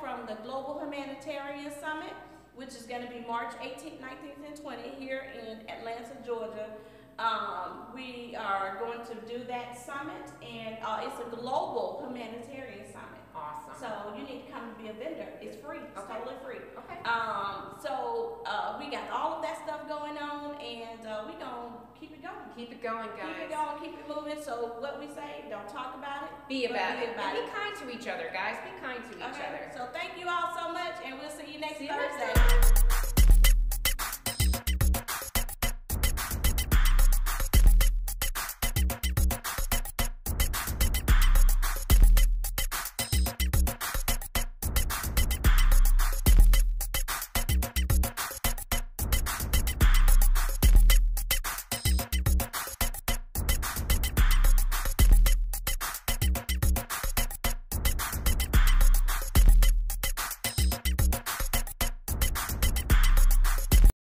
from the Global Humanitarian Summit, which is gonna be March 18th, 19th, and 20th here in Atlanta, Georgia. Um, we are going to do that summit, and, uh, it's a global humanitarian summit. Awesome. So you need to come and be a vendor. It's free. It's Okay. totally free. Okay. Um, keep it going. It Keep it going, keep it moving. So what we say, don't talk about it. Be about be it. about And it. be kind to each other, guys. Be kind to each Okay. other. So thank you